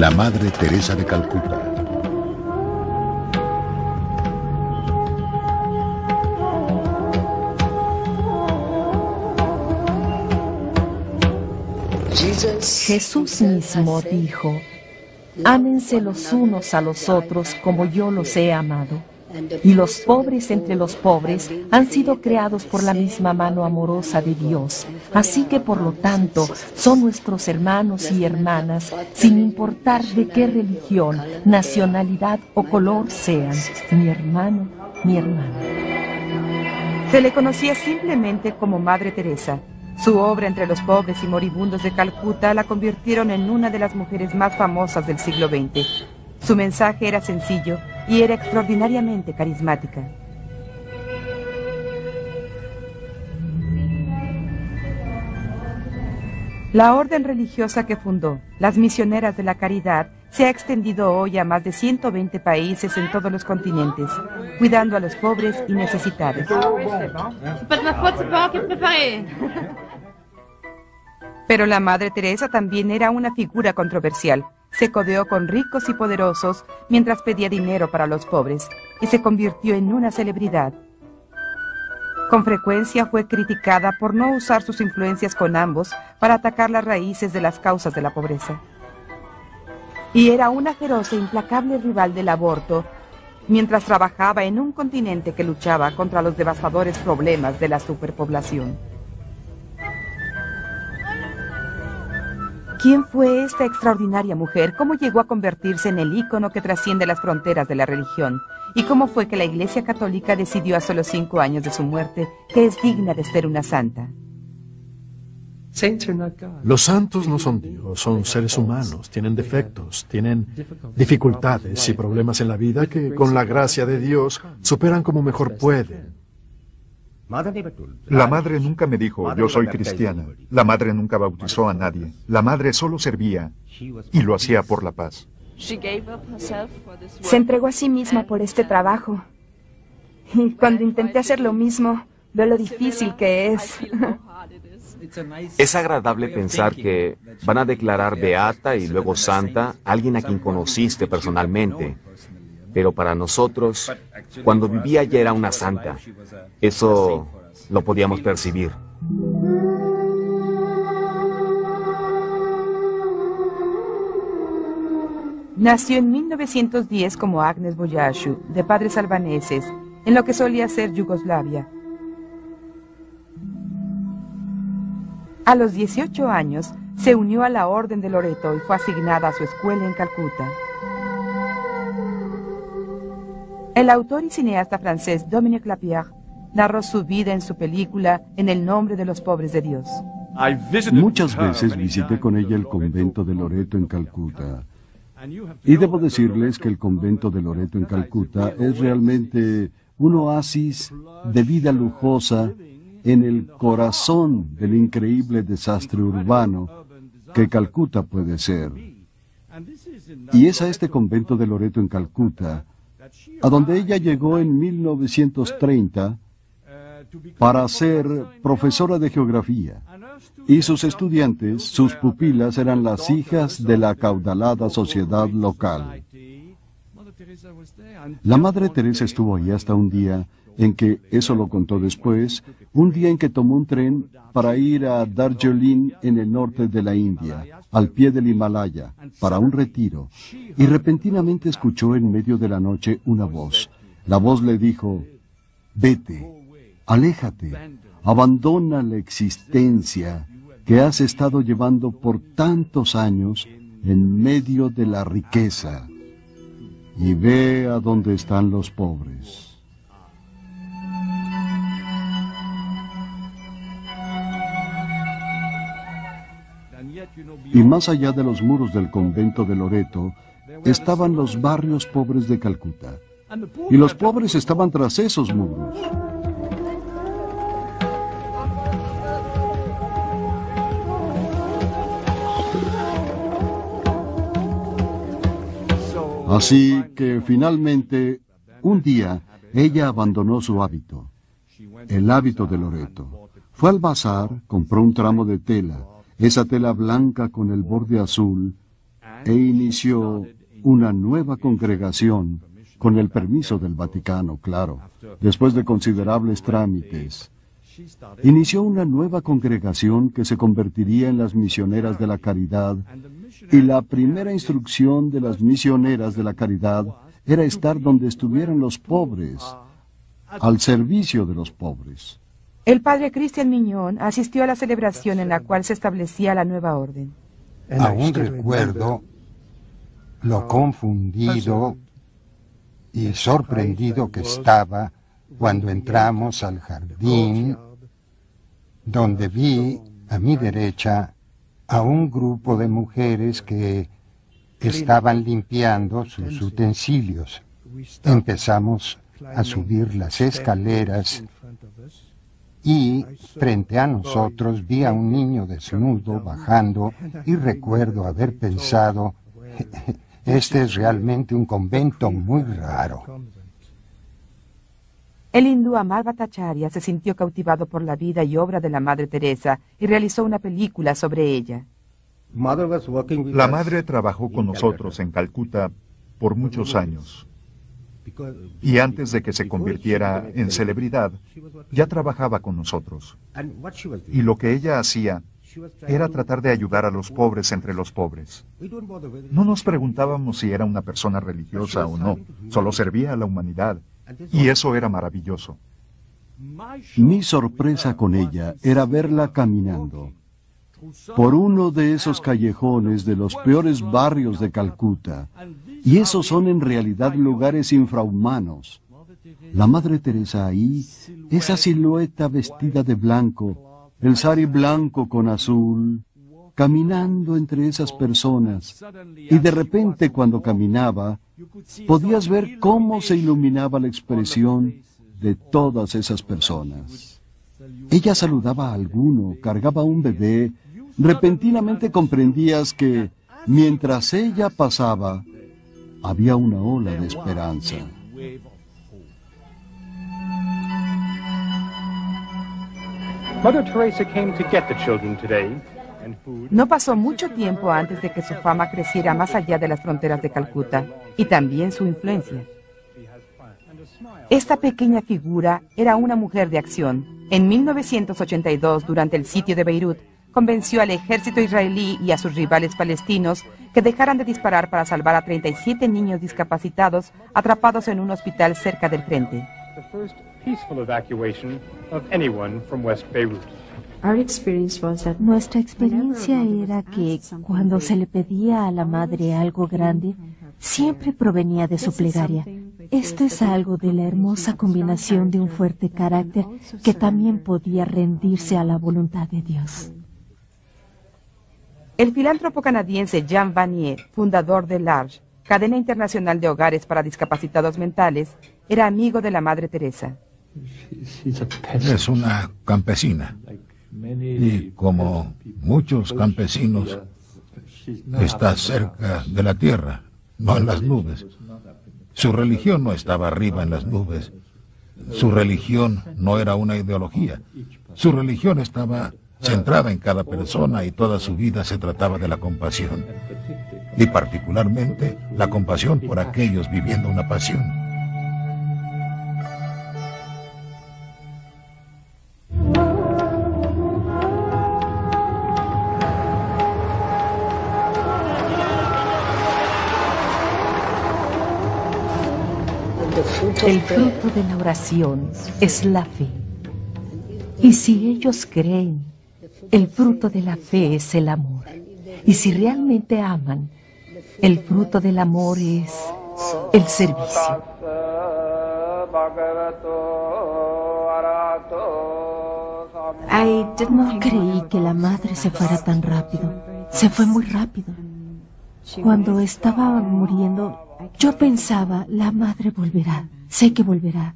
La Madre Teresa de Calcuta. Jesús mismo dijo, ámense los unos a los otros como yo los he amado. Y los pobres entre los pobres han sido creados por la misma mano amorosa de Dios. Así que por lo tanto son nuestros hermanos y hermanas, sin importar de qué religión, nacionalidad o color sean, mi hermano, mi hermana. Se le conocía simplemente como Madre Teresa. Su obra entre los pobres y moribundos de Calcuta la convirtieron en una de las mujeres más famosas del siglo XX. Su mensaje era sencillo y era extraordinariamente carismática. La orden religiosa que fundó, las Misioneras de la Caridad, se ha extendido hoy a más de 120 países en todos los continentes, cuidando a los pobres y necesitados. Pero la Madre Teresa también era una figura controversial. Se codeó con ricos y poderosos mientras pedía dinero para los pobres y se convirtió en una celebridad. Con frecuencia fue criticada por no usar sus influencias con ambos para atacar las raíces de las causas de la pobreza. Y era una feroz e implacable rival del aborto mientras trabajaba en un continente que luchaba contra los devastadores problemas de la superpoblación. ¿Quién fue esta extraordinaria mujer? ¿Cómo llegó a convertirse en el ícono que trasciende las fronteras de la religión? ¿Y cómo fue que la Iglesia Católica decidió a solo cinco años de su muerte que es digna de ser una santa? Los santos no son Dios, son seres humanos, tienen defectos, tienen dificultades y problemas en la vida que con la gracia de Dios superan como mejor pueden. La madre nunca me dijo, yo soy cristiana. La madre nunca bautizó a nadie. La madre solo servía y lo hacía por la paz. Se entregó a sí misma por este trabajo. Y cuando intenté hacer lo mismo, veo lo difícil que es. Es agradable pensar que van a declarar beata y luego santa a alguien a quien conociste personalmente pero para nosotros, cuando vivía ya era una santa. Eso lo podíamos percibir. Nació en 1910 como Agnes Boyashu, de padres albaneses, en lo que solía ser Yugoslavia. A los 18 años, se unió a la Orden de Loreto y fue asignada a su escuela en Calcuta. El autor y cineasta francés Dominique Lapierre narró su vida en su película En el nombre de los pobres de Dios. Muchas veces visité con ella el convento de Loreto en Calcuta. Y debo decirles que el convento de Loreto en Calcuta es realmente un oasis de vida lujosa en el corazón del increíble desastre urbano que Calcuta puede ser. Y es a este convento de Loreto en Calcuta a donde ella llegó en 1930 para ser profesora de geografía. Y sus estudiantes, sus pupilas, eran las hijas de la acaudalada sociedad local. La Madre Teresa estuvo ahí hasta un día en que, eso lo contó después, un día en que tomó un tren para ir a Darjeeling en el norte de la India, al pie del Himalaya, para un retiro, y repentinamente escuchó en medio de la noche una voz. La voz le dijo, vete, aléjate, abandona la existencia que has estado llevando por tantos años en medio de la riqueza, y ve a donde están los pobres. Y más allá de los muros del convento de Loreto estaban los barrios pobres de Calcuta. Y los pobres estaban tras esos muros. Así que finalmente, un día, ella abandonó su hábito, el hábito de Loreto. Fue al bazar, compró un tramo de tela, esa tela blanca con el borde azul, e inició una nueva congregación con el permiso del Vaticano, claro, después de considerables trámites. Inició una nueva congregación que se convertiría en las misioneras de la caridad y la primera instrucción de las misioneras de la caridad era estar donde estuvieran los pobres, al servicio de los pobres. El padre Cristian Miñón asistió a la celebración en la cual se establecía la nueva orden. Aún recuerdo lo confundido y sorprendido que estaba cuando entramos al jardín donde vi a mi derecha a un grupo de mujeres que estaban limpiando sus utensilios. Empezamos a subir las escaleras y frente a nosotros vi a un niño desnudo bajando y recuerdo haber pensado, este es realmente un convento muy raro. El hindú Amar Bhattacharya se sintió cautivado por la vida y obra de la Madre Teresa y realizó una película sobre ella. La madre trabajó con nosotros en Calcuta por muchos años. Y antes de que se convirtiera en celebridad, ya trabajaba con nosotros. Y lo que ella hacía era tratar de ayudar a los pobres entre los pobres. No nos preguntábamos si era una persona religiosa o no, solo servía a la humanidad. Y eso era maravilloso. Mi sorpresa con ella era verla caminando por uno de esos callejones de los peores barrios de Calcuta. Y esos son en realidad lugares infrahumanos. La Madre Teresa ahí, esa silueta vestida de blanco, el sari blanco con azul, caminando entre esas personas. Y de repente cuando caminaba, podías ver cómo se iluminaba la expresión de todas esas personas. Ella saludaba a alguno, cargaba un bebé, repentinamente comprendías que mientras ella pasaba, había una ola de esperanza. No pasó mucho tiempo antes de que su fama creciera más allá de las fronteras de Calcuta y también su influencia. Esta pequeña figura era una mujer de acción. En 1982, durante el sitio de Beirut, convenció al ejército israelí y a sus rivales palestinos que dejaran de disparar para salvar a 37 niños discapacitados atrapados en un hospital cerca del frente. Nuestra experiencia era que cuando se le pedía a la madre algo grande, siempre provenía de su plegaria. Esto es algo de la hermosa combinación de un fuerte carácter que también podía rendirse a la voluntad de Dios. El filántropo canadiense Jean Vanier, fundador de LARGE, cadena internacional de hogares para discapacitados mentales, era amigo de la Madre Teresa. Es una campesina. Y como muchos campesinos, está cerca de la tierra, no en las nubes. Su religión no estaba arriba en las nubes. Su religión no era una ideología. Su religión estaba centrada en cada persona y toda su vida se trataba de la compasión. Y particularmente la compasión por aquellos viviendo una pasión. El fruto de la oración es la fe. Y si ellos creen el fruto de la fe es el amor. Y si realmente aman, el fruto del amor es el servicio. No creí que la madre se fuera tan rápido. Se fue muy rápido. Cuando estaba muriendo, yo pensaba, la madre volverá. Sé que volverá.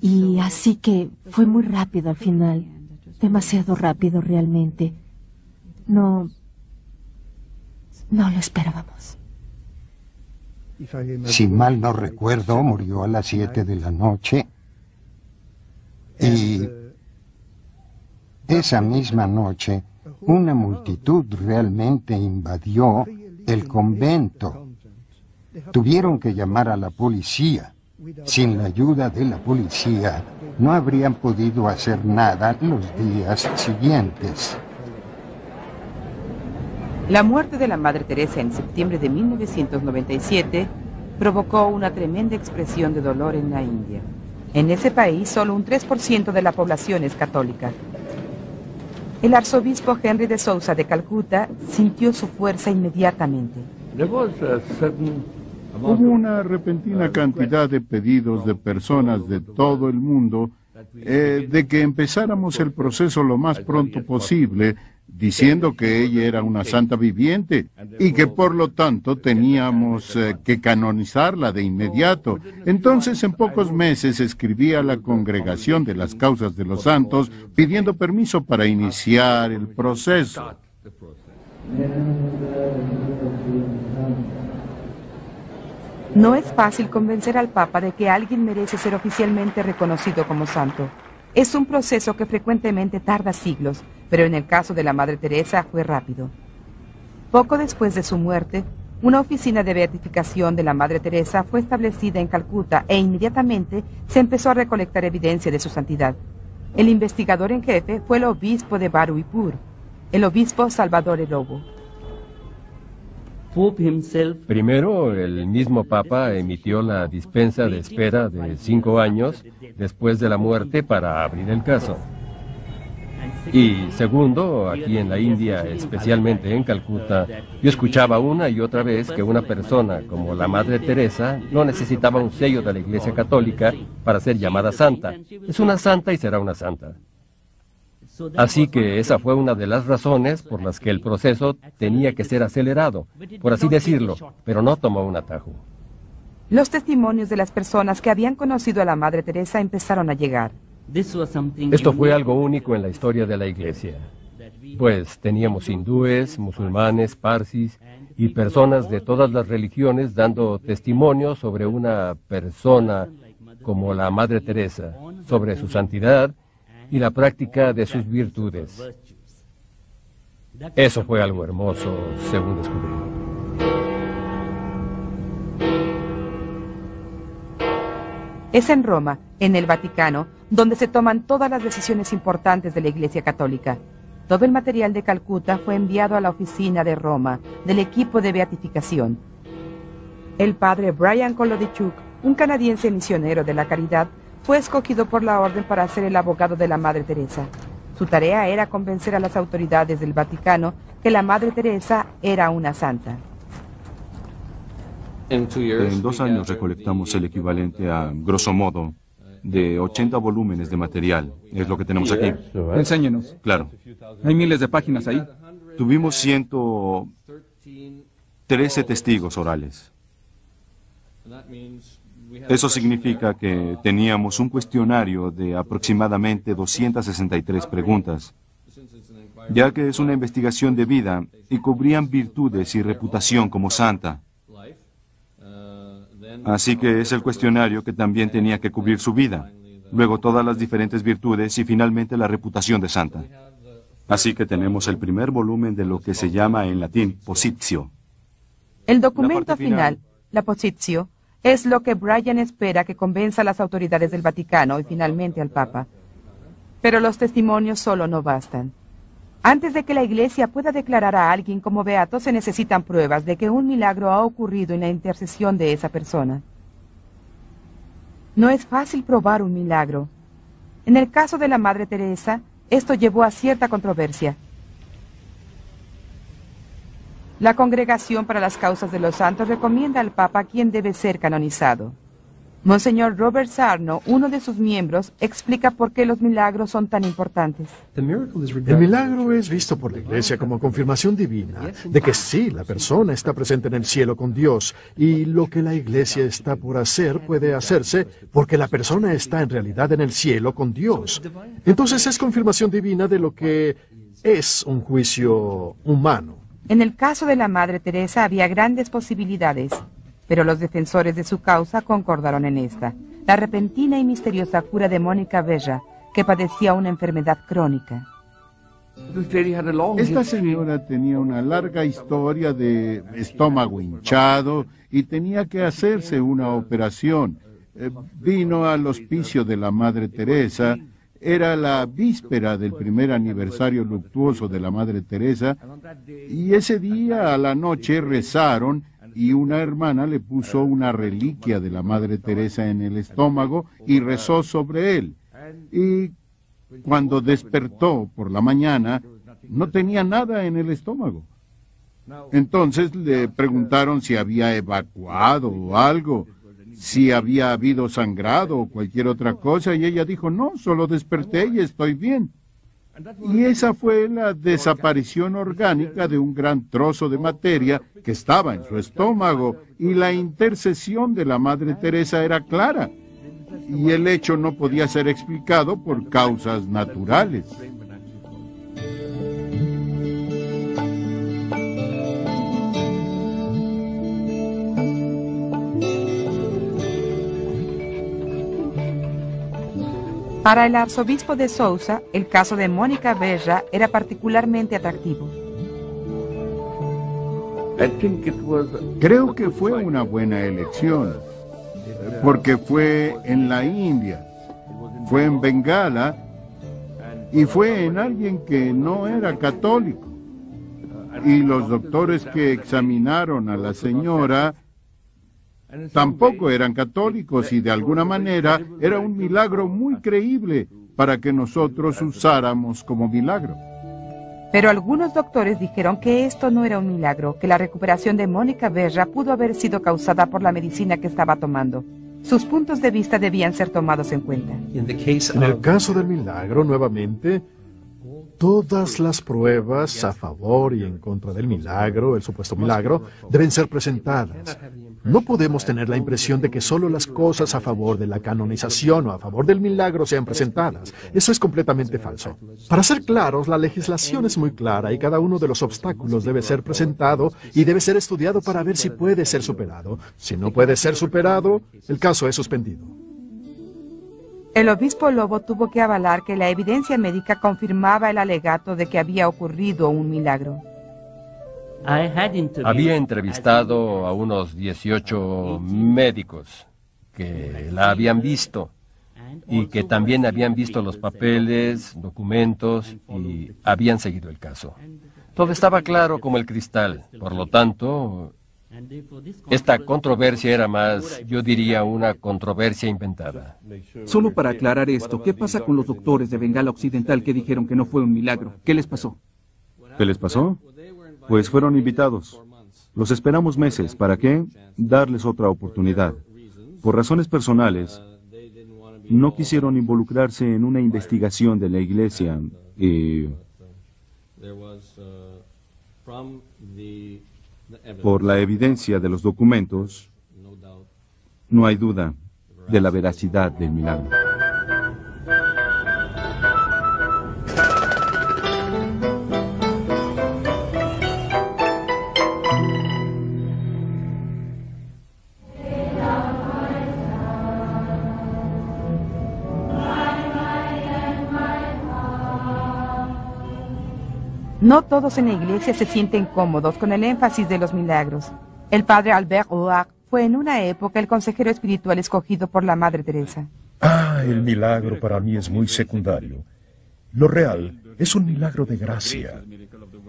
Y así que fue muy rápido al final demasiado rápido realmente. No... No lo esperábamos. Si mal no recuerdo, murió a las siete de la noche. Y esa misma noche, una multitud realmente invadió el convento. Tuvieron que llamar a la policía. Sin la ayuda de la policía, no habrían podido hacer nada los días siguientes. La muerte de la Madre Teresa en septiembre de 1997 provocó una tremenda expresión de dolor en la India. En ese país solo un 3% de la población es católica. El arzobispo Henry de Sousa de Calcuta sintió su fuerza inmediatamente. Hubo una repentina cantidad de pedidos de personas de todo el mundo eh, de que empezáramos el proceso lo más pronto posible, diciendo que ella era una santa viviente y que por lo tanto teníamos eh, que canonizarla de inmediato. Entonces en pocos meses escribí a la congregación de las causas de los santos pidiendo permiso para iniciar el proceso. No es fácil convencer al Papa de que alguien merece ser oficialmente reconocido como santo. Es un proceso que frecuentemente tarda siglos, pero en el caso de la Madre Teresa fue rápido. Poco después de su muerte, una oficina de beatificación de la Madre Teresa fue establecida en Calcuta e inmediatamente se empezó a recolectar evidencia de su santidad. El investigador en jefe fue el obispo de Baruipur, el obispo Salvador Lobo. Primero, el mismo Papa emitió la dispensa de espera de cinco años después de la muerte para abrir el caso. Y segundo, aquí en la India, especialmente en Calcuta, yo escuchaba una y otra vez que una persona como la Madre Teresa no necesitaba un sello de la Iglesia Católica para ser llamada santa. Es una santa y será una santa. Así que esa fue una de las razones por las que el proceso tenía que ser acelerado, por así decirlo, pero no tomó un atajo. Los testimonios de las personas que habían conocido a la Madre Teresa empezaron a llegar. Esto fue algo único en la historia de la Iglesia, pues teníamos hindúes, musulmanes, parsis y personas de todas las religiones dando testimonio sobre una persona como la Madre Teresa, sobre su santidad y la práctica de sus virtudes. Eso fue algo hermoso, según descubrí. Es en Roma, en el Vaticano, donde se toman todas las decisiones importantes de la Iglesia Católica. Todo el material de Calcuta fue enviado a la oficina de Roma del equipo de beatificación. El padre Brian Kolodichuk, un canadiense misionero de la caridad, fue escogido por la orden para ser el abogado de la Madre Teresa. Su tarea era convencer a las autoridades del Vaticano que la Madre Teresa era una santa. En dos años recolectamos el equivalente a, grosso modo, de 80 volúmenes de material. Es lo que tenemos aquí. Enséñenos. Claro. Hay miles de páginas ahí. Tuvimos 113 testigos orales. Eso significa que teníamos un cuestionario de aproximadamente 263 preguntas, ya que es una investigación de vida y cubrían virtudes y reputación como santa. Así que es el cuestionario que también tenía que cubrir su vida, luego todas las diferentes virtudes y finalmente la reputación de santa. Así que tenemos el primer volumen de lo que se llama en latín positio. El documento final, la positio, es lo que Brian espera que convenza a las autoridades del Vaticano y finalmente al Papa. Pero los testimonios solo no bastan. Antes de que la Iglesia pueda declarar a alguien como beato, se necesitan pruebas de que un milagro ha ocurrido en la intercesión de esa persona. No es fácil probar un milagro. En el caso de la Madre Teresa, esto llevó a cierta controversia. La Congregación para las Causas de los Santos recomienda al Papa quién debe ser canonizado. Monseñor Robert Sarno, uno de sus miembros, explica por qué los milagros son tan importantes. El milagro es visto por la Iglesia como confirmación divina de que sí, la persona está presente en el cielo con Dios y lo que la Iglesia está por hacer puede hacerse porque la persona está en realidad en el cielo con Dios. Entonces es confirmación divina de lo que es un juicio humano. En el caso de la Madre Teresa había grandes posibilidades, pero los defensores de su causa concordaron en esta, la repentina y misteriosa cura de Mónica Bella, que padecía una enfermedad crónica. Esta señora tenía una larga historia de estómago hinchado y tenía que hacerse una operación. Eh, vino al hospicio de la Madre Teresa. Era la víspera del primer aniversario luctuoso de la Madre Teresa y ese día a la noche rezaron y una hermana le puso una reliquia de la Madre Teresa en el estómago y rezó sobre él. Y cuando despertó por la mañana, no tenía nada en el estómago. Entonces le preguntaron si había evacuado o algo, si había habido sangrado o cualquier otra cosa, y ella dijo, no, solo desperté y estoy bien. Y esa fue la desaparición orgánica de un gran trozo de materia que estaba en su estómago, y la intercesión de la Madre Teresa era clara y el hecho no podía ser explicado por causas naturales. Para el arzobispo de Sousa, el caso de Mónica Berra era particularmente atractivo. Creo que fue una buena elección porque fue en la India, fue en Bengala y fue en alguien que no era católico. Y los doctores que examinaron a la señora tampoco eran católicos y de alguna manera era un milagro muy creíble para que nosotros usáramos como milagro. Pero algunos doctores dijeron que esto no era un milagro, que la recuperación de Mónica Berra pudo haber sido causada por la medicina que estaba tomando. Sus puntos de vista debían ser tomados en cuenta. En el caso del milagro, nuevamente, todas las pruebas a favor y en contra del milagro, el supuesto milagro, deben ser presentadas. No podemos tener la impresión de que solo las cosas a favor de la canonización o a favor del milagro sean presentadas. Eso es completamente falso. Para ser claros, la legislación es muy clara y cada uno de los obstáculos debe ser presentado y debe ser estudiado para ver si puede ser superado. Si no puede ser superado, el caso es suspendido. El obispo Lobo tuvo que avalar que la evidencia médica confirmaba el alegato de que había ocurrido un milagro. Había entrevistado a unos 18 médicos que la habían visto y que también habían visto los papeles, documentos y habían seguido el caso. Todo estaba claro como el cristal. Por lo tanto, esta controversia era más, yo diría, una controversia inventada. Solo para aclarar esto, ¿qué pasa con los doctores de Bengala Occidental que dijeron que no fue un milagro? ¿Qué les pasó? ¿Qué les pasó? Pues fueron invitados. Los esperamos meses. ¿Para qué? Darles otra oportunidad. Por razones personales, no quisieron involucrarse en una investigación de la iglesia y por la evidencia de los documentos, no hay duda de la veracidad del milagro. No todos en la iglesia se sienten cómodos con el énfasis de los milagros. El padre Albert Oak fue en una época el consejero espiritual escogido por la Madre Teresa. Ah, el milagro para mí es muy secundario. Lo real es un milagro de gracia.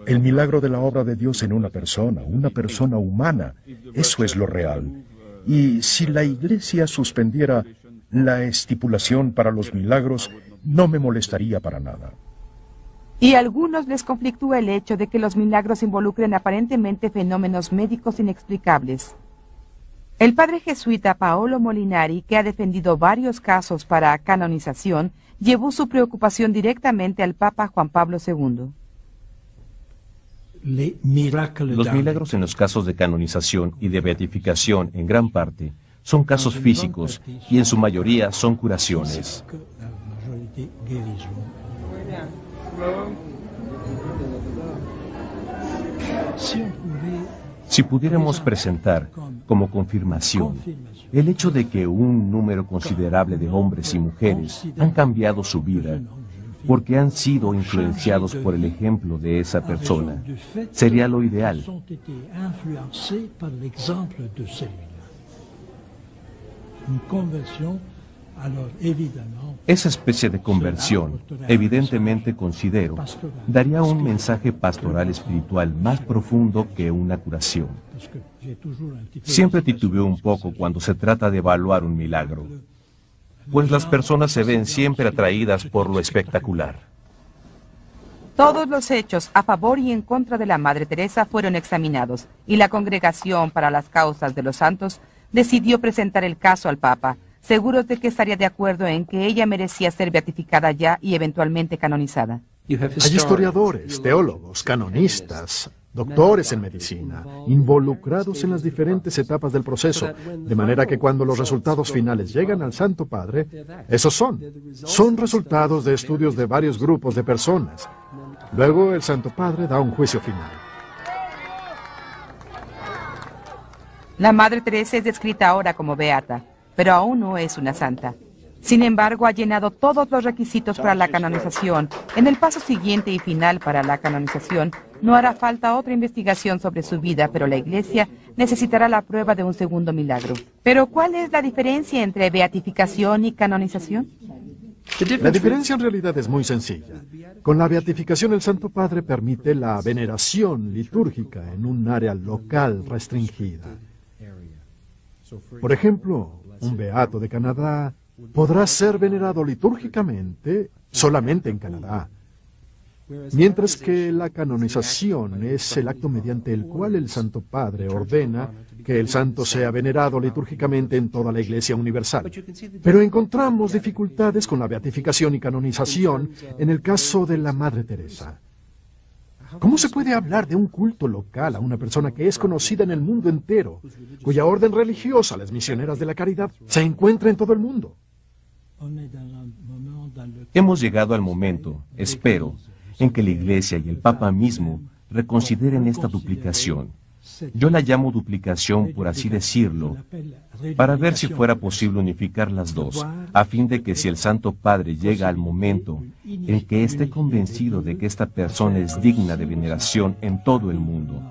El milagro de la obra de Dios en una persona, una persona humana. Eso es lo real. Y si la iglesia suspendiera la estipulación para los milagros, no me molestaría para nada. Y a algunos les conflictúa el hecho de que los milagros involucren aparentemente fenómenos médicos inexplicables. El padre jesuita Paolo Molinari, que ha defendido varios casos para canonización, llevó su preocupación directamente al Papa Juan Pablo II. Los milagros en los casos de canonización y de beatificación, en gran parte, son casos físicos y en su mayoría son curaciones. Si pudiéramos presentar como confirmación el hecho de que un número considerable de hombres y mujeres han cambiado su vida, porque han sido influenciados por el ejemplo de esa persona. Sería lo ideal. Esa especie de conversión, evidentemente considero, daría un mensaje pastoral espiritual más profundo que una curación. Siempre titubeo un poco cuando se trata de evaluar un milagro, pues las personas se ven siempre atraídas por lo espectacular. Todos los hechos a favor y en contra de la Madre Teresa fueron examinados y la Congregación para las Causas de los Santos decidió presentar el caso al Papa, seguros de que estaría de acuerdo en que ella merecía ser beatificada ya y eventualmente canonizada. Hay historiadores, teólogos, canonistas, doctores en medicina, involucrados en las diferentes etapas del proceso, de manera que cuando los resultados finales llegan al Santo Padre, esos son. Son resultados de estudios de varios grupos de personas. Luego el Santo Padre da un juicio final. La Madre Teresa es descrita ahora como beata pero aún no es una santa. Sin embargo, ha llenado todos los requisitos para la canonización. En el paso siguiente y final para la canonización, no hará falta otra investigación sobre su vida, pero la Iglesia necesitará la prueba de un segundo milagro. Pero, ¿cuál es la diferencia entre beatificación y canonización? La diferencia en realidad es muy sencilla. Con la beatificación el Santo Padre permite la veneración litúrgica en un área local restringida. Por ejemplo, un beato de Canadá podrá ser venerado litúrgicamente solamente en Canadá, mientras que la canonización es el acto mediante el cual el Santo Padre ordena que el santo sea venerado litúrgicamente en toda la Iglesia Universal. Pero encontramos dificultades con la beatificación y canonización en el caso de la Madre Teresa. ¿Cómo se puede hablar de un culto local a una persona que es conocida en el mundo entero, cuya orden religiosa, las misioneras de la caridad, se encuentra en todo el mundo? Hemos llegado al momento, espero, en que la Iglesia y el Papa mismo reconsideren esta duplicación. Yo la llamo duplicación, por así decirlo, para ver si fuera posible unificar las dos, a fin de que si el Santo Padre llega al momento en que esté convencido de que esta persona es digna de veneración en todo el mundo,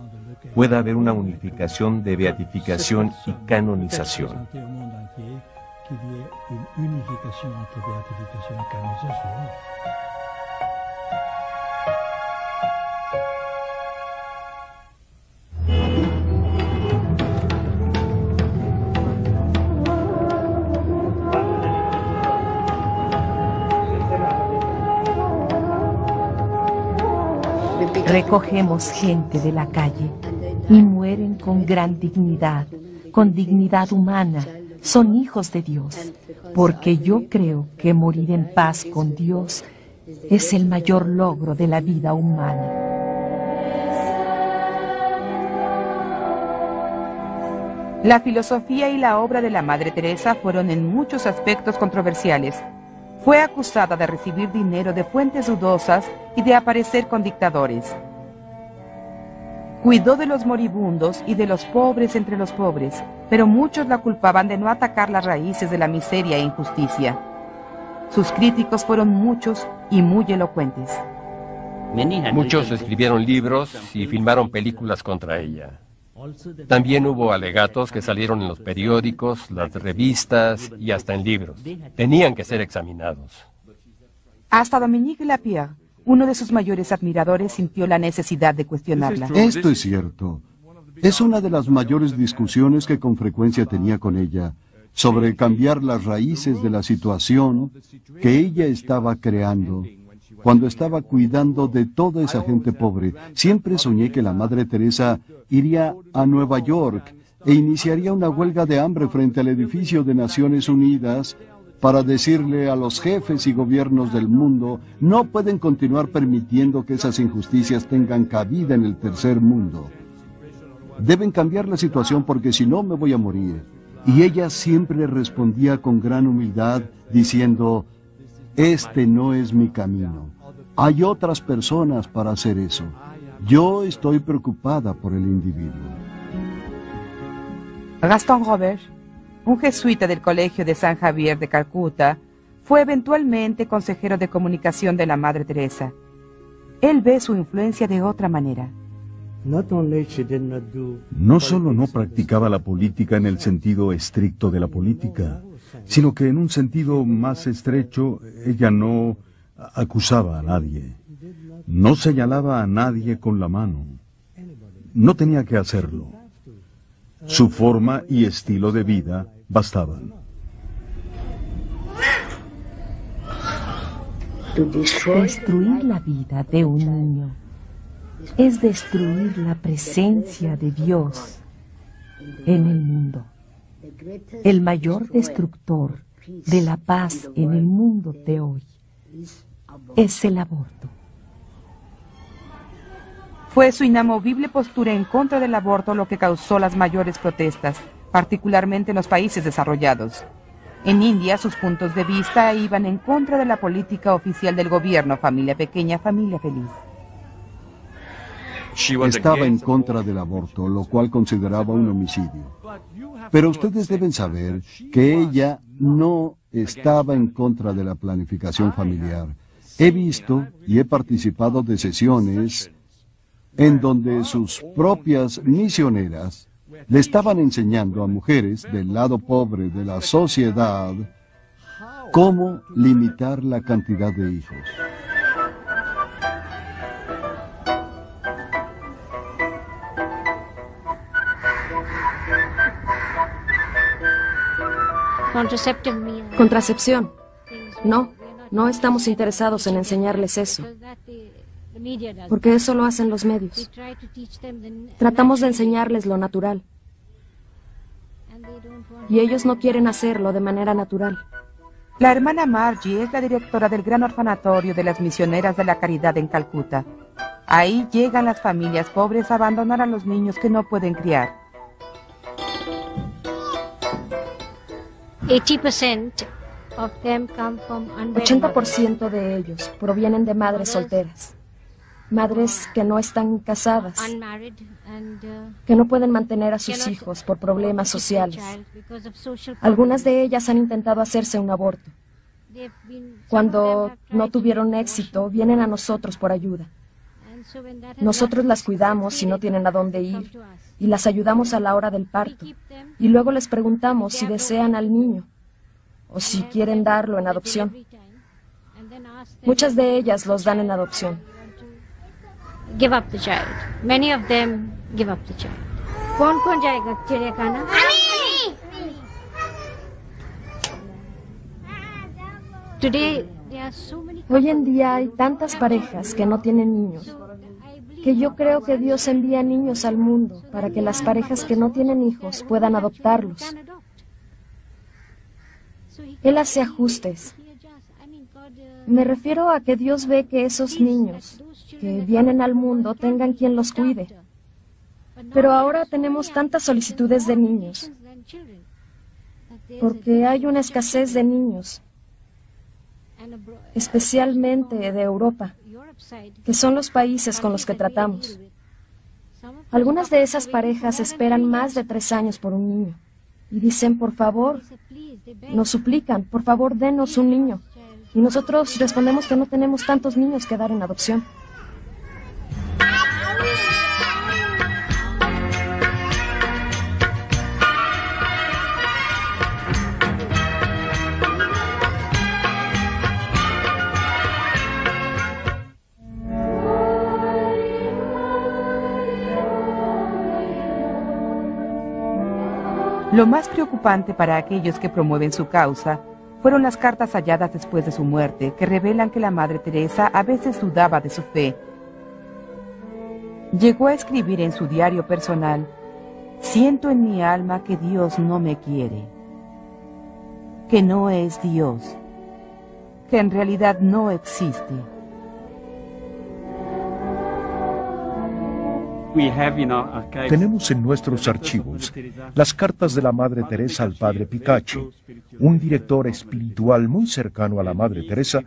pueda haber una unificación de beatificación y canonización. Recogemos gente de la calle y mueren con gran dignidad, con dignidad humana. Son hijos de Dios, porque yo creo que morir en paz con Dios es el mayor logro de la vida humana. La filosofía y la obra de la Madre Teresa fueron en muchos aspectos controversiales, fue acusada de recibir dinero de fuentes dudosas y de aparecer con dictadores. Cuidó de los moribundos y de los pobres entre los pobres, pero muchos la culpaban de no atacar las raíces de la miseria e injusticia. Sus críticos fueron muchos y muy elocuentes. Muchos escribieron libros y filmaron películas contra ella. También hubo alegatos que salieron en los periódicos, las revistas y hasta en libros. Tenían que ser examinados. Hasta Dominique Lapierre, uno de sus mayores admiradores, sintió la necesidad de cuestionarla. Esto es cierto. Es una de las mayores discusiones que con frecuencia tenía con ella sobre cambiar las raíces de la situación que ella estaba creando cuando estaba cuidando de toda esa gente pobre. Siempre soñé que la Madre Teresa iría a Nueva York e iniciaría una huelga de hambre frente al edificio de Naciones Unidas para decirle a los jefes y gobiernos del mundo, no pueden continuar permitiendo que esas injusticias tengan cabida en el tercer mundo. Deben cambiar la situación porque si no me voy a morir. Y ella siempre respondía con gran humildad diciendo, este no es mi camino. Hay otras personas para hacer eso. Yo estoy preocupada por el individuo. Gaston Robert, un jesuita del Colegio de San Javier de Calcuta, Fue eventualmente consejero de comunicación de la Madre Teresa. Él ve su influencia de otra manera. No solo no practicaba la política en el sentido estricto de la política, sino que en un sentido más estrecho ella no acusaba a nadie, no señalaba a nadie con la mano, no tenía que hacerlo. Su forma y estilo de vida bastaban. Destruir la vida de un niño es destruir la presencia de Dios en el mundo. El mayor destructor de la paz en el mundo de hoy es el aborto. Fue su inamovible postura en contra del aborto lo que causó las mayores protestas, particularmente en los países desarrollados. En India sus puntos de vista iban en contra de la política oficial del gobierno, familia pequeña, familia feliz. Estaba en contra del aborto, lo cual consideraba un homicidio. Pero ustedes deben saber que ella no estaba en contra de la planificación familiar. He visto y he participado de sesiones en donde sus propias misioneras le estaban enseñando a mujeres del lado pobre de la sociedad cómo limitar la cantidad de hijos. Contracepción. No, no estamos interesados en enseñarles eso. Porque eso lo hacen los medios. Tratamos de enseñarles lo natural. Y ellos no quieren hacerlo de manera natural. La hermana Margie es la directora del gran orfanatorio de las misioneras de la caridad en Calcuta. Ahí llegan las familias pobres a abandonar a los niños que no pueden criar. 80% de ellos provienen de madres solteras, madres que no están casadas, que no pueden mantener a sus hijos por problemas sociales. Algunas de ellas han intentado hacerse un aborto. Cuando no tuvieron éxito, vienen a nosotros por ayuda. Nosotros las cuidamos y no tienen a dónde ir y las ayudamos a la hora del parto. Y luego les preguntamos si desean al niño o si quieren darlo en adopción. Muchas de ellas los dan en adopción. Hoy en día hay tantas parejas que no tienen niños que yo creo que Dios envía niños al mundo para que las parejas que no tienen hijos puedan adoptarlos. Él hace ajustes. Me refiero a que Dios ve que esos niños que vienen al mundo tengan quien los cuide. Pero ahora tenemos tantas solicitudes de niños, porque hay una escasez de niños, especialmente de Europa son los países con los que tratamos. Algunas de esas parejas esperan más de tres años por un niño y dicen, por favor, nos suplican, por favor, denos un niño. Y nosotros respondemos que no tenemos tantos niños que dar en adopción. Lo más preocupante para aquellos que promueven su causa fueron las cartas halladas después de su muerte, que revelan que la Madre Teresa a veces dudaba de su fe. Llegó a escribir en su diario personal, Siento en mi alma que Dios no me quiere, que no es Dios, que en realidad no existe. Tenemos en nuestros archivos las cartas de la Madre Teresa al Padre Picachi, un director espiritual muy cercano a la Madre Teresa,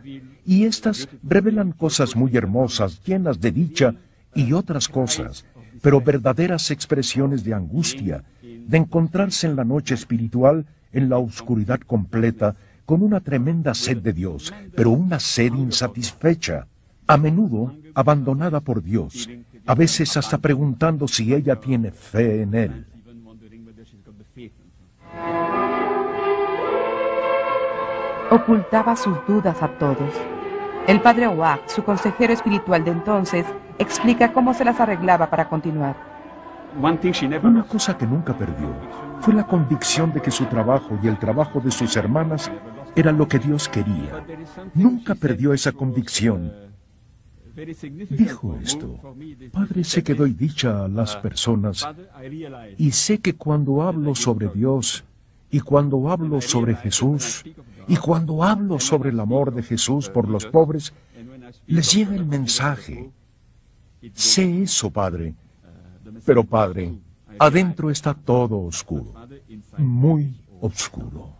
y estas revelan cosas muy hermosas, llenas de dicha y otras cosas, pero verdaderas expresiones de angustia, de encontrarse en la noche espiritual, en la oscuridad completa, con una tremenda sed de Dios, pero una sed insatisfecha, a menudo abandonada por Dios, a veces hasta preguntando si ella tiene fe en Él. Ocultaba sus dudas a todos. El padre Oak, su consejero espiritual de entonces, explica cómo se las arreglaba para continuar. Una cosa que nunca perdió fue la convicción de que su trabajo y el trabajo de sus hermanas era lo que Dios quería. Nunca perdió esa convicción. Dijo esto, Padre, sé que doy dicha a las personas y sé que cuando hablo sobre Dios y cuando hablo sobre Jesús y cuando hablo sobre el amor de Jesús por los pobres, les llega el mensaje. Sé eso, Padre. Pero, Padre, adentro está todo oscuro, muy oscuro.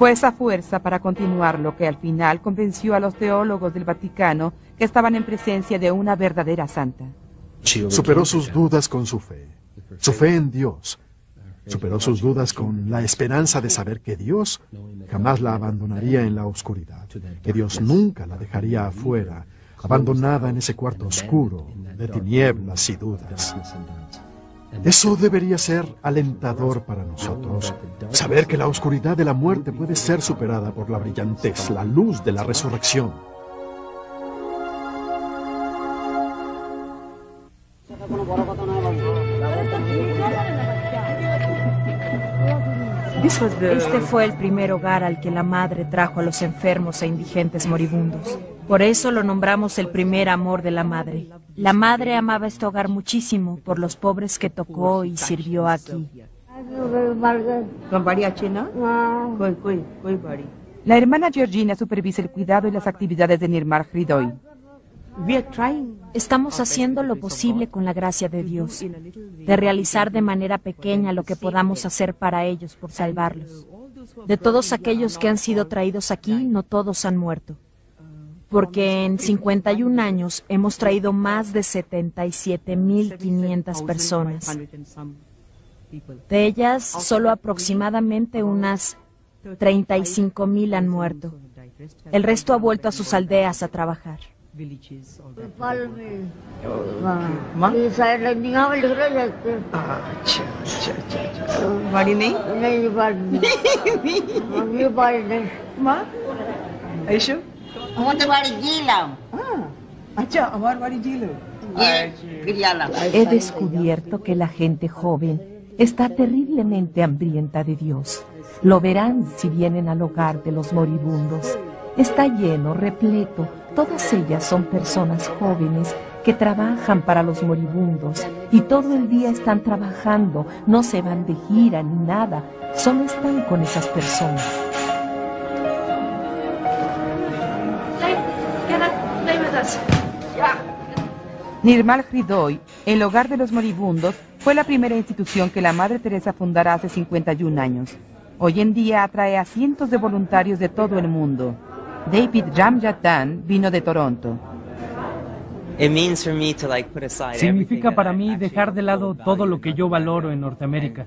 Fue esa fuerza para continuar lo que al final convenció a los teólogos del Vaticano que estaban en presencia de una verdadera santa. Superó sus dudas con su fe, su fe en Dios. Superó sus dudas con la esperanza de saber que Dios jamás la abandonaría en la oscuridad, que Dios nunca la dejaría afuera, abandonada en ese cuarto oscuro de tinieblas y dudas. Eso debería ser alentador para nosotros, saber que la oscuridad de la muerte puede ser superada por la brillantez, la luz de la resurrección. Este fue el primer hogar al que la madre trajo a los enfermos e indigentes moribundos. Por eso lo nombramos el primer amor de la madre. La madre amaba este hogar muchísimo por los pobres que tocó y sirvió aquí. La hermana Georgina supervisa el cuidado y las actividades de Nirmar Hridoy. Estamos haciendo lo posible con la gracia de Dios, de realizar de manera pequeña lo que podamos hacer para ellos por salvarlos. De todos aquellos que han sido traídos aquí, no todos han muerto, porque en 51 años hemos traído más de 77.500 personas. De ellas, solo aproximadamente unas 35.000 han muerto. El resto ha vuelto a sus aldeas a trabajar. He descubierto que la gente joven está terriblemente hambrienta de Dios. Lo verán si vienen al hogar de los moribundos. Está lleno, repleto. Todas ellas son personas jóvenes que trabajan para los moribundos y todo el día están trabajando, no se van de gira ni nada, solo están con esas personas. Nirmal Hridoy, el hogar de los moribundos, fue la primera institución que la Madre Teresa fundara hace 51 años. Hoy en día atrae a cientos de voluntarios de todo el mundo. David Ramjatan vino de Toronto. Significa para mí dejar de lado todo lo que yo valoro en Norteamérica.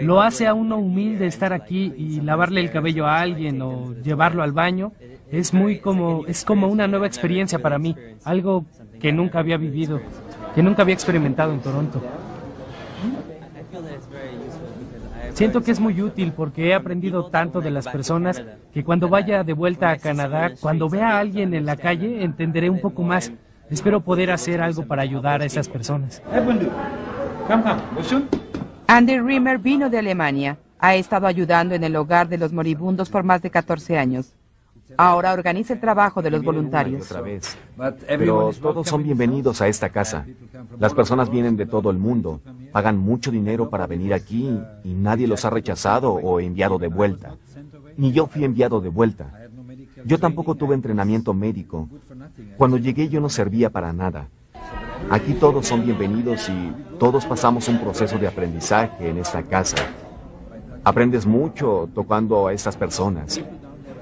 Lo hace a uno humilde estar aquí y lavarle el cabello a alguien o llevarlo al baño. Es muy como es como una nueva experiencia para mí, algo que nunca había vivido, que nunca había experimentado en Toronto. Siento que es muy útil porque he aprendido tanto de las personas que cuando vaya de vuelta a Canadá, cuando vea a alguien en la calle, entenderé un poco más. Espero poder hacer algo para ayudar a esas personas. Andy Rimmer vino de Alemania. Ha estado ayudando en el hogar de los moribundos por más de 14 años. Ahora organiza el trabajo de los voluntarios. Pero todos son bienvenidos a esta casa. Las personas vienen de todo el mundo, pagan mucho dinero para venir aquí y nadie los ha rechazado o enviado de vuelta. Ni yo fui enviado de vuelta. Yo tampoco tuve entrenamiento médico. Cuando llegué yo no servía para nada. Aquí todos son bienvenidos y todos pasamos un proceso de aprendizaje en esta casa. Aprendes mucho tocando a estas personas.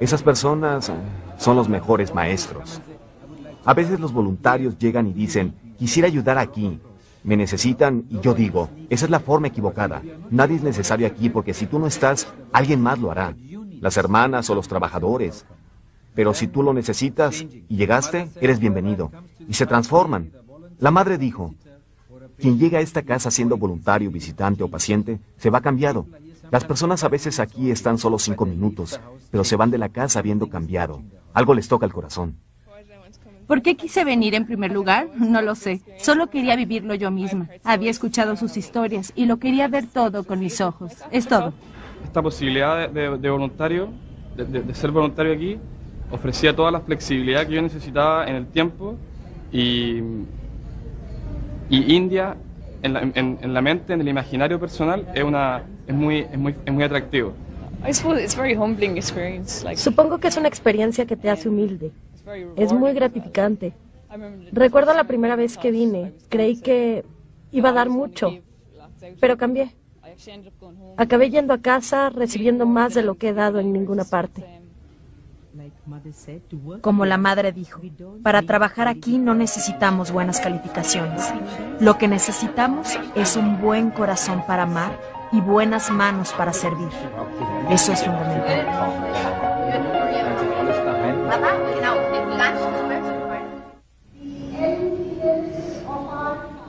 Esas personas son los mejores maestros. A veces los voluntarios llegan y dicen, quisiera ayudar aquí, Me necesitan y yo digo, esa es la forma equivocada. Nadie es necesario aquí porque si tú no estás, alguien más lo hará. Las hermanas o los trabajadores. Pero si tú lo necesitas y llegaste, eres bienvenido. Y se transforman. La madre dijo, quien llega a esta casa siendo voluntario, visitante o paciente, se va cambiado. Las personas a veces aquí están solo cinco minutos, pero se van de la casa habiendo cambiado. Algo les toca el corazón. ¿Por qué quise venir en primer lugar? No lo sé. Solo quería vivirlo yo misma. Había escuchado sus historias y lo quería ver todo con mis ojos. Es todo. Esta posibilidad de, voluntario, de, ser voluntario aquí, ofrecía toda la flexibilidad que yo necesitaba en el tiempo y, y India en la, en, la, mente, en el imaginario personal, es, una, es, muy, es, muy, es muy atractivo. Supongo que es una experiencia que te hace humilde. Es muy gratificante. Recuerdo la primera vez que vine, creí que iba a dar mucho, pero cambié. Acabé yendo a casa recibiendo más de lo que he dado en ninguna parte. Como la madre dijo, para trabajar aquí no necesitamos buenas calificaciones. Lo que necesitamos es un buen corazón para amar y buenas manos para servir. Eso es fundamental.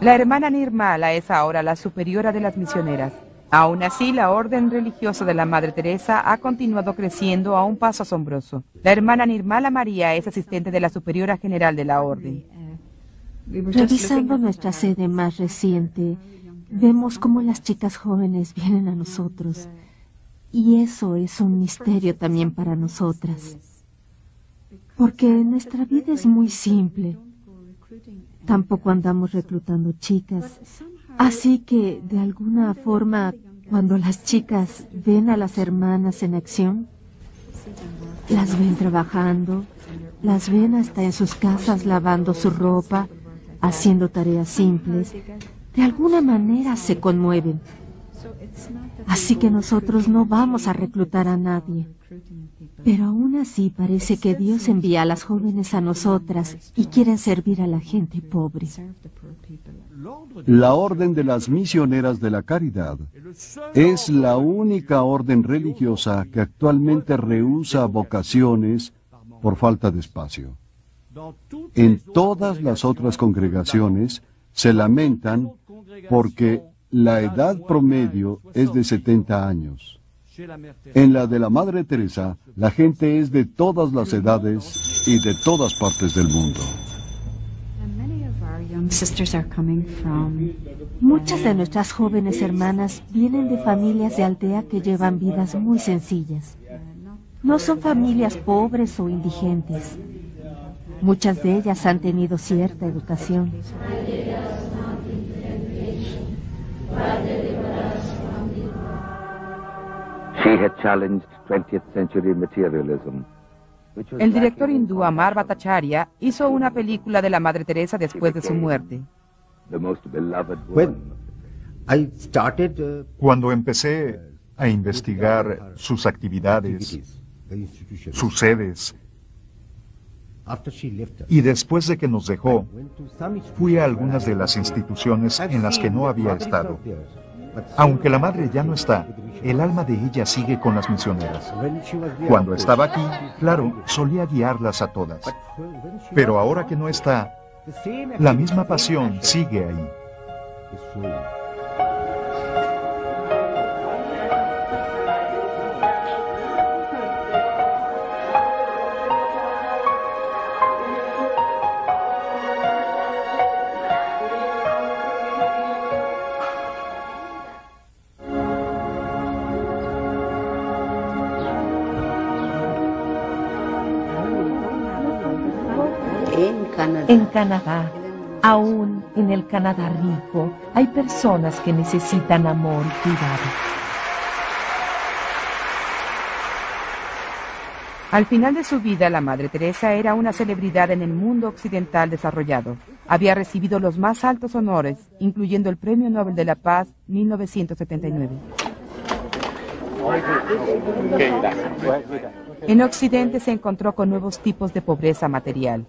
La hermana Nirmala es ahora la superiora de las misioneras. Aún así, la orden religiosa de la Madre Teresa ha continuado creciendo a un paso asombroso. La hermana Nirmala María es asistente de la superiora general de la orden. Revisando nuestra sede más reciente, vemos cómo las chicas jóvenes vienen a nosotros. Y eso es un misterio también para nosotras. Porque nuestra vida es muy simple. Tampoco andamos reclutando chicas. Así que, de alguna forma, cuando las chicas ven a las hermanas en acción, las ven trabajando, las ven hasta en sus casas lavando su ropa, haciendo tareas simples, de alguna manera se conmueven. Así que nosotros no vamos a reclutar a nadie. Pero aún así parece que Dios envía a las jóvenes a nosotras y quieren servir a la gente pobre. La Orden de las Misioneras de la Caridad es la única orden religiosa que actualmente rehúsa vocaciones por falta de espacio. En todas las otras congregaciones se lamentan porque la edad promedio es de 70 años. En la de la Madre Teresa, la gente es de todas las edades y de todas partes del mundo. Muchas de nuestras jóvenes hermanas vienen de familias de aldea que llevan vidas muy sencillas. No son familias pobres o indigentes. Muchas de ellas han tenido cierta educación. El director hindú Amar Bhattacharya hizo una película de la Madre Teresa después de su muerte. Cuando empecé a investigar sus actividades, sus sedes, y después de que nos dejó, fui a algunas de las instituciones en las que no había estado. Aunque la madre ya no está, el alma de ella sigue con las misioneras. Cuando estaba aquí, claro, solía guiarlas a todas. Pero ahora que no está, la misma pasión sigue ahí. En Canadá, aún en el Canadá rico, hay personas que necesitan amor y cuidado. Al final de su vida, la Madre Teresa era una celebridad en el mundo occidental desarrollado. Había recibido los más altos honores, incluyendo el Premio Nobel de la Paz 1979. En Occidente se encontró con nuevos tipos de pobreza material.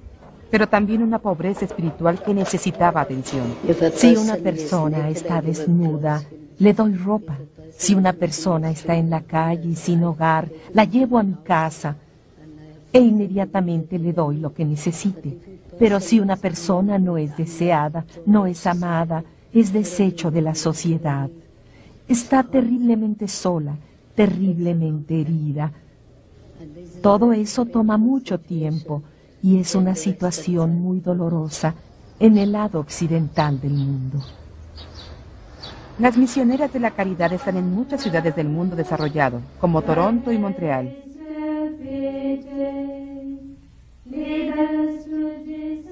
Pero también una pobreza espiritual que necesitaba atención. Si una persona está desnuda, le doy ropa. Si una persona está en la calle sin hogar, la llevo a mi casa e inmediatamente le doy lo que necesite. Pero si una persona no es deseada, no es amada, es desecho de la sociedad, está terriblemente sola, terriblemente herida. Todo eso toma mucho tiempo y es una situación muy dolorosa en el lado occidental del mundo. Las misioneras de la caridad están en muchas ciudades del mundo desarrollado, como Toronto y Montreal.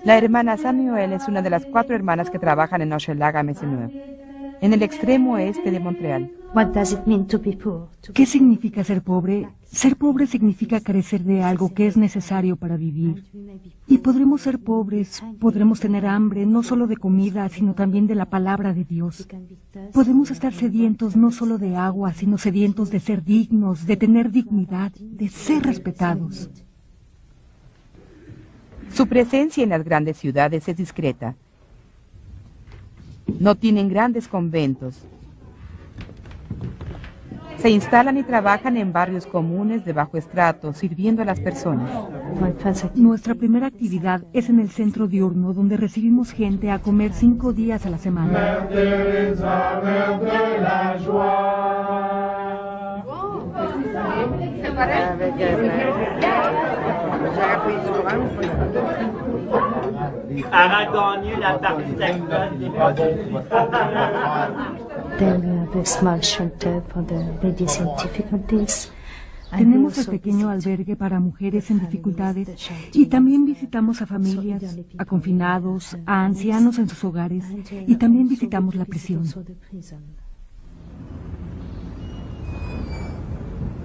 La hermana Samuel es una de las cuatro hermanas que trabajan en Hochelaga Maisonneuve, en el extremo oeste de Montreal. ¿Qué significa ser pobre? Ser pobre significa carecer de algo que es necesario para vivir. Y podremos ser pobres, podremos tener hambre, no solo de comida, sino también de la palabra de Dios. Podemos estar sedientos no solo de agua, sino sedientos de ser dignos, de tener dignidad, de ser respetados. Su presencia en las grandes ciudades es discreta. No tienen grandes conventos, se instalan y trabajan en barrios comunes de bajo estrato, sirviendo a las personas. Nuestra primera actividad es en el centro diurno, donde recibimos gente a comer cinco días a la semana. Tenemos el pequeño albergue para mujeres en dificultades y también visitamos a familias, a confinados, a ancianos en sus hogares y también visitamos la prisión.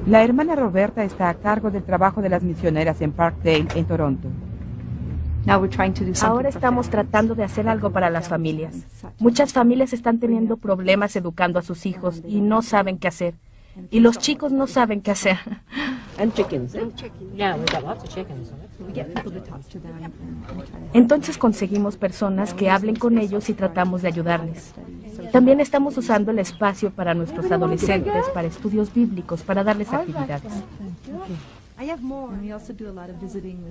La hermana Roberta está a cargo del trabajo de las misioneras en Parkdale, en Toronto. Ahora estamos tratando de hacer algo para las familias. Muchas familias están teniendo problemas educando a sus hijos y no saben qué hacer. Y los chicos no saben qué hacer. Entonces conseguimos personas que hablen con ellos y tratamos de ayudarles. También estamos usando el espacio para nuestros adolescentes, para estudios bíblicos, para darles actividades.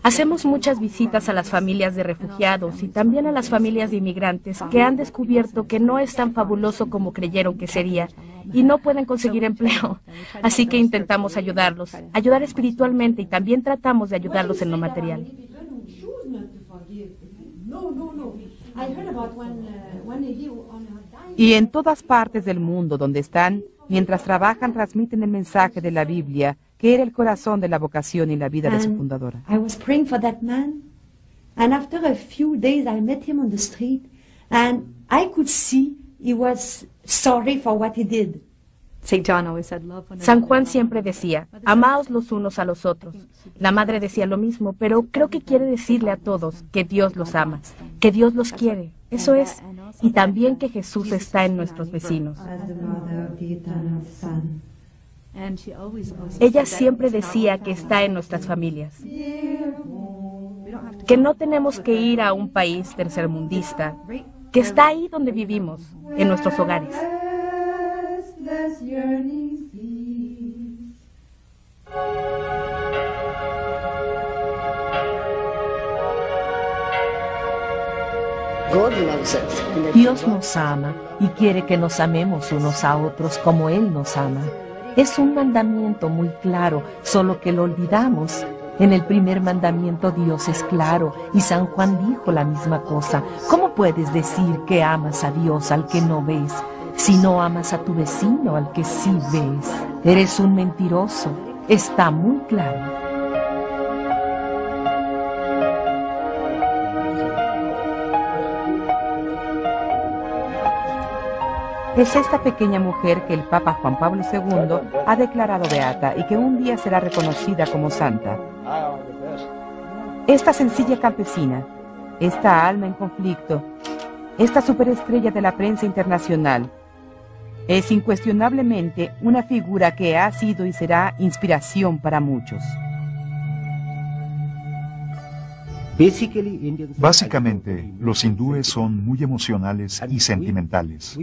Hacemos muchas visitas a las familias de refugiados y también a las familias de inmigrantes que han descubierto que no es tan fabuloso como creyeron que sería y no pueden conseguir empleo. Así que intentamos ayudarlos, ayudar espiritualmente y también tratamos de ayudarlos en lo material. Y en todas partes del mundo donde están, mientras trabajan, transmiten el mensaje de la Biblia, que era el corazón de la vocación y la vida de su fundadora. I was praying for that man, and after a few days I met him on the street, and I could see he was sorry for what he did. San Juan siempre decía, amaos los unos a los otros. La madre decía lo mismo, pero creo que quiere decirle a todos que Dios los ama, que Dios los quiere. Eso es, y también que Jesús está en nuestros vecinos. Ella siempre decía que está en nuestras familias, que no tenemos que ir a un país tercermundista, que está ahí donde vivimos, en nuestros hogares. Dios nos ama y quiere que nos amemos unos a otros como Él nos ama. Es un mandamiento muy claro, solo que lo olvidamos. En el primer mandamiento Dios es claro y San Juan dijo la misma cosa. ¿Cómo puedes decir que amas a Dios al que no ves si no amas a tu vecino al que sí ves? Eres un mentiroso. Está muy claro. Es esta pequeña mujer que el Papa Juan Pablo II ha declarado beata y que un día será reconocida como santa. Esta sencilla campesina, esta alma en conflicto, esta superestrella de la prensa internacional, es incuestionablemente una figura que ha sido y será inspiración para muchos. Básicamente, los hindúes son muy emocionales y sentimentales.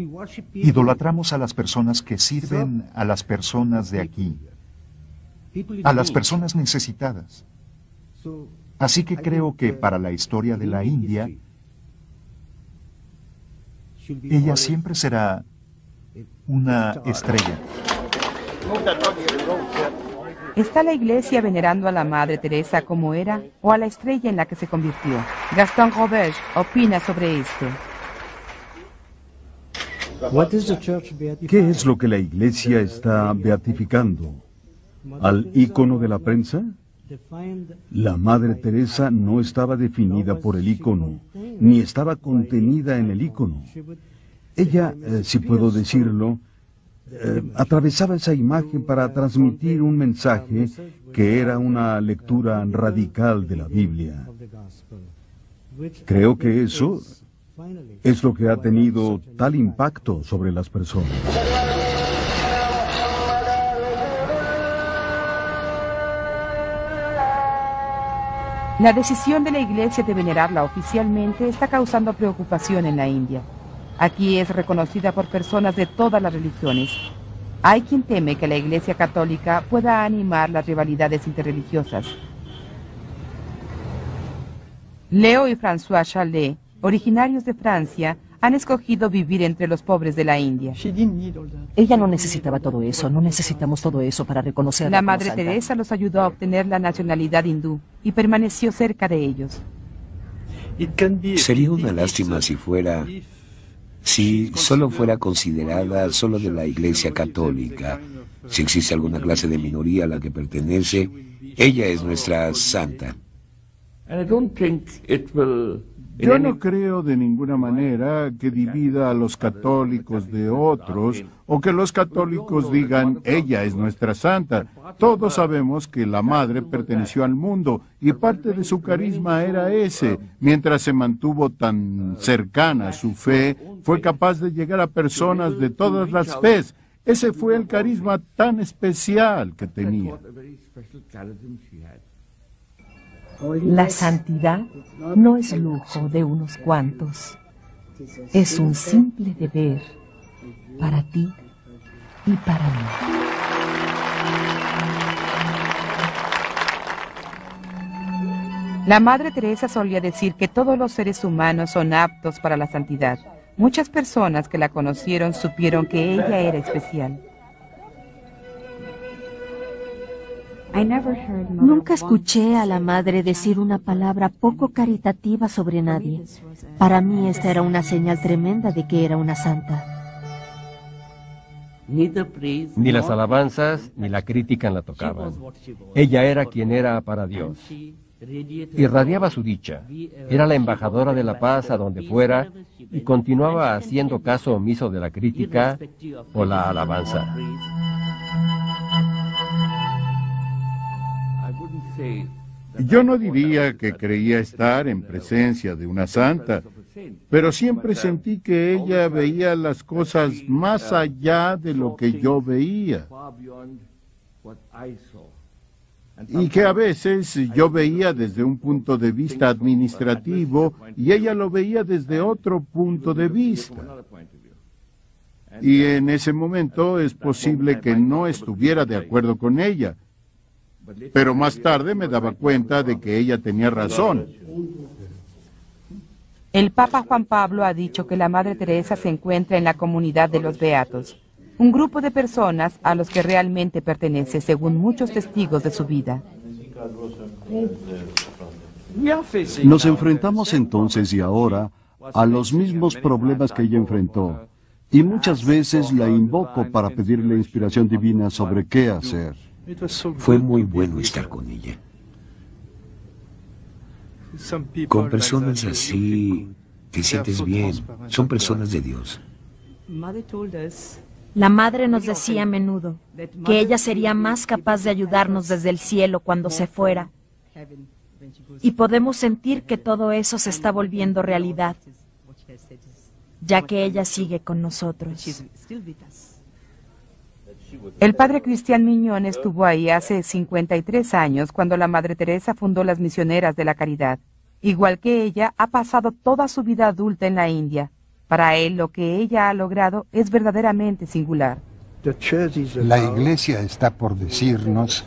Idolatramos a las personas que sirven a las personas de aquí, a las personas necesitadas. Así que creo que para la historia de la India, ella siempre será una estrella. ¿Está la iglesia venerando a la Madre Teresa como era o a la estrella en la que se convirtió? Gastón Robert opina sobre esto. ¿Qué es lo que la iglesia está beatificando? ¿Al ícono de la prensa? La Madre Teresa no estaba definida por el ícono, ni estaba contenida en el ícono. Ella, eh, si puedo decirlo, eh, atravesaba esa imagen para transmitir un mensaje que era una lectura radical de la Biblia. Creo que eso es lo que ha tenido tal impacto sobre las personas. La decisión de la Iglesia de venerarla oficialmente está causando preocupación en la India. Aquí es reconocida por personas de todas las religiones. Hay quien teme que la Iglesia Católica pueda animar las rivalidades interreligiosas. Leo y François Chalet, originarios de Francia, han escogido vivir entre los pobres de la India. Ella no necesitaba todo eso, no necesitamos todo eso para reconocerla. La Madre Teresa los ayudó a obtener la nacionalidad hindú y permaneció cerca de ellos. Sería una lástima si fuera si solo fuera considerada solo de la Iglesia Católica, si existe alguna clase de minoría a la que pertenece, ella es nuestra santa. Yo no creo de ninguna manera que divida a los católicos de otros o que los católicos digan, ella es nuestra santa. Todos sabemos que la madre perteneció al mundo y parte de su carisma era ese. Mientras se mantuvo tan cercana a su fe, fue capaz de llegar a personas de todas las fes. Ese fue el carisma tan especial que tenía. La santidad no es lujo de unos cuantos, es un simple deber para ti y para mí. La Madre Teresa solía decir que todos los seres humanos son aptos para la santidad. Muchas personas que la conocieron supieron que ella era especial. Nunca escuché a la madre decir una palabra poco caritativa sobre nadie. Para mí esta era una señal tremenda de que era una santa. Ni las alabanzas ni la crítica la tocaban. Ella era quien era para Dios. Irradiaba su dicha. Era la embajadora de la paz a donde fuera y continuaba haciendo caso omiso de la crítica o la alabanza. Yo no diría que creía estar en presencia de una santa, pero siempre sentí que ella veía las cosas más allá de lo que yo veía. Y que a veces yo veía desde un punto de vista administrativo y ella lo veía desde otro punto de vista. Y en ese momento es posible que no estuviera de acuerdo con ella, pero más tarde me daba cuenta de que ella tenía razón. El Papa Juan Pablo ha dicho que la Madre Teresa se encuentra en la comunidad de los Beatos, un grupo de personas a los que realmente pertenece, según muchos testigos de su vida. Nos enfrentamos entonces y ahora a los mismos problemas que ella enfrentó, y muchas veces la invoco para pedirle inspiración divina sobre qué hacer. Fue muy bueno estar con ella. Con personas así te sientes bien. Son personas de Dios. La madre nos decía a menudo que ella sería más capaz de ayudarnos desde el cielo cuando se fuera. Y podemos sentir que todo eso se está volviendo realidad, ya que ella sigue con nosotros. El padre Cristian Miñón estuvo ahí hace 53 años cuando la Madre Teresa fundó las Misioneras de la Caridad. Igual que ella, ha pasado toda su vida adulta en la India. Para él, lo que ella ha logrado es verdaderamente singular. La Iglesia está por decirnos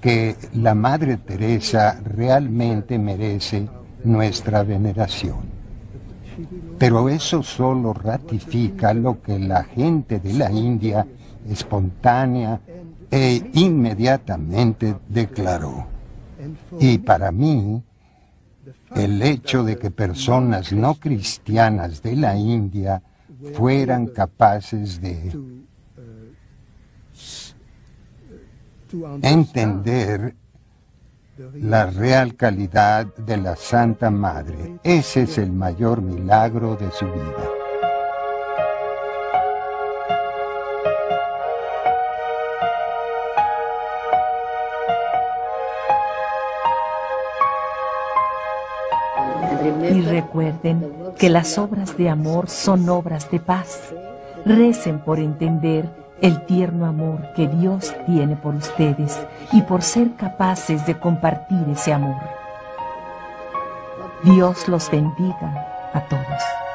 que la Madre Teresa realmente merece nuestra veneración. Pero eso solo ratifica lo que la gente de la India espontánea e inmediatamente declaró. Y para mí, el hecho de que personas no cristianas de la India fueran capaces de entender la real calidad de la Santa Madre. Ese es el mayor milagro de su vida. Recuerden que las obras de amor son obras de paz. Recen por entender el tierno amor que Dios tiene por ustedes y por ser capaces de compartir ese amor. Dios los bendiga a todos.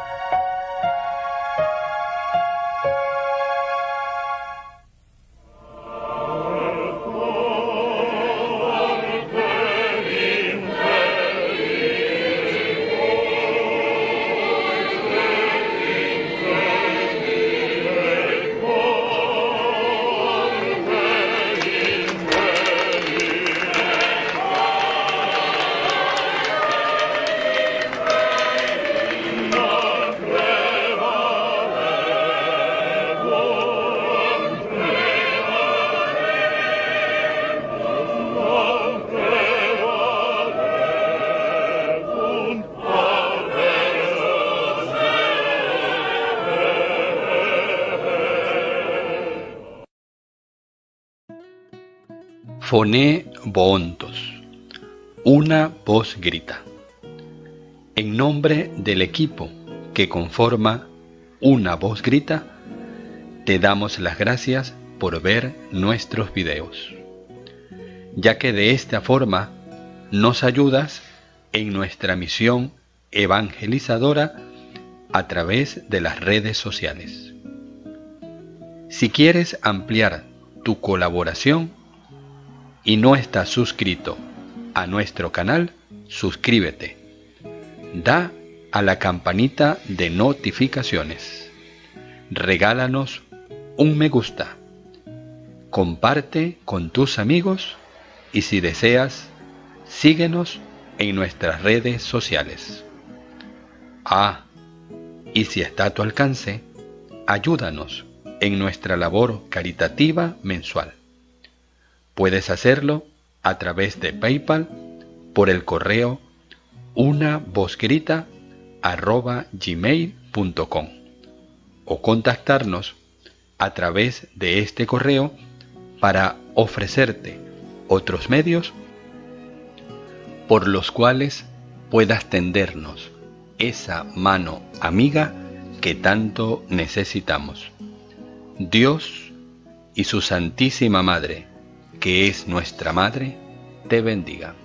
Foné Boontos. Una voz grita. En nombre del equipo que conforma Una voz grita, te damos las gracias por ver nuestros videos, ya que de esta forma nos ayudas en nuestra misión evangelizadora a través de las redes sociales. Si quieres ampliar tu colaboración, y no estás suscrito a nuestro canal, suscríbete. Da a la campanita de notificaciones. Regálanos un me gusta. Comparte con tus amigos y si deseas, síguenos en nuestras redes sociales. Ah, y si está a tu alcance, ayúdanos en nuestra labor caritativa mensual. Puedes hacerlo a través de PayPal por el correo una o contactarnos a través de este correo para ofrecerte otros medios por los cuales puedas tendernos esa mano amiga que tanto necesitamos. Dios y su Santísima Madre, que es nuestra Madre, te bendiga.